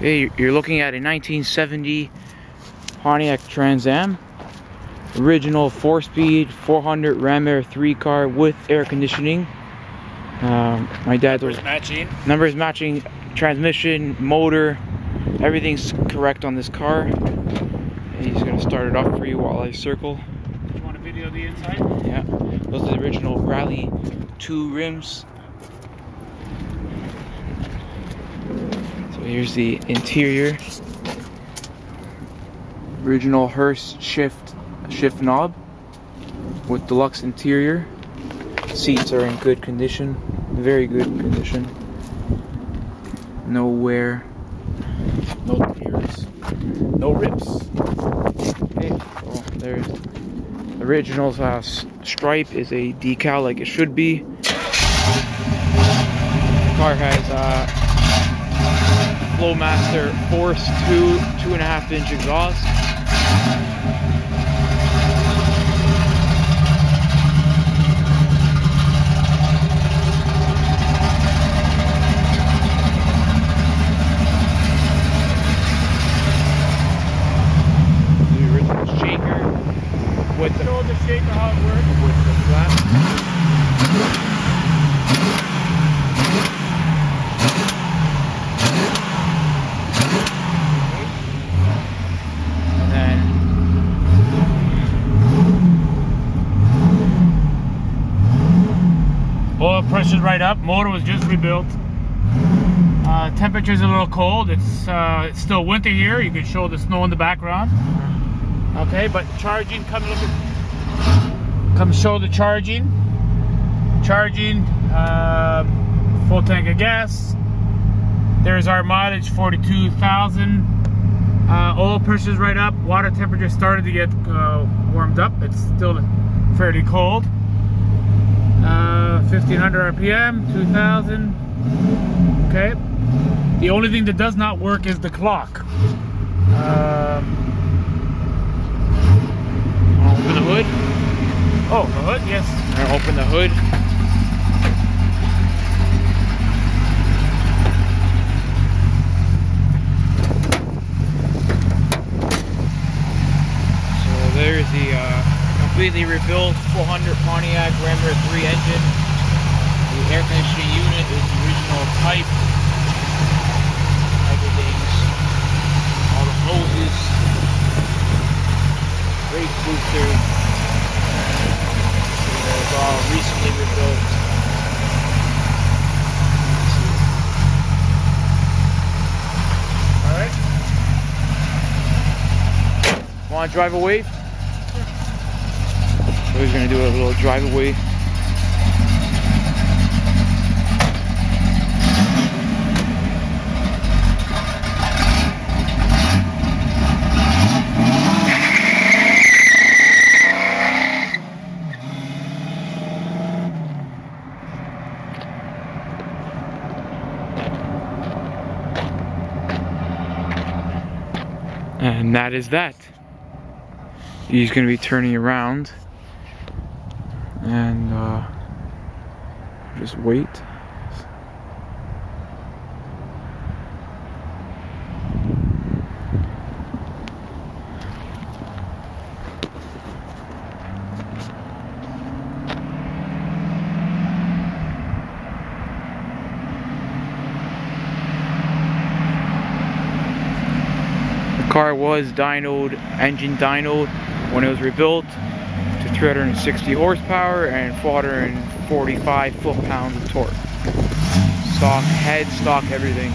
Okay, you're looking at a 1970 Pontiac Trans Am. Original 4-speed 400 Ram Air 3 car with air conditioning. Um, my dad was matching. numbers matching transmission, motor, everything's correct on this car. And he's gonna start it off for you while I circle. You want to video the inside? Yeah, those are the original Rally 2 rims. Here's the interior. Original Hurst shift shift knob with deluxe interior. Seats are in good condition, very good condition. No wear. No tears. No rips. Okay, well, there's the original uh, stripe is a decal like it should be. The car has uh, Flowmaster Force 2 two and a half inch exhaust. The original shaker with the the shaker how it works. with the flap. And then Oil pressure's right up. Motor was just rebuilt. Uh, temperature's a little cold. It's uh, it's still winter here. You can show the snow in the background. Okay, but charging. Come look at. Come show the charging. Charging. Um, full tank of gas. There's our mileage, 42,000. Uh, oil pressure's right up. Water temperature started to get uh, warmed up. It's still fairly cold. Uh, 1500 RPM, 2000. Okay. The only thing that does not work is the clock. Um, open the hood. oh, the hood, yes. Open the hood. So there's the uh, completely rebuilt 400 Pontiac Ram Air 3 engine. Air conditioning unit is the original type. Everything's all the hoses, brake booster. It's all recently rebuilt. All right. Want to drive away? So he's gonna do a little drive away. And that is that. He's gonna be turning around and uh, just wait. Car was dynoed, engine dynoed when it was rebuilt to 360 horsepower and 445 foot-pounds of torque. Stock head, stock everything.